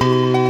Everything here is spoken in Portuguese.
Música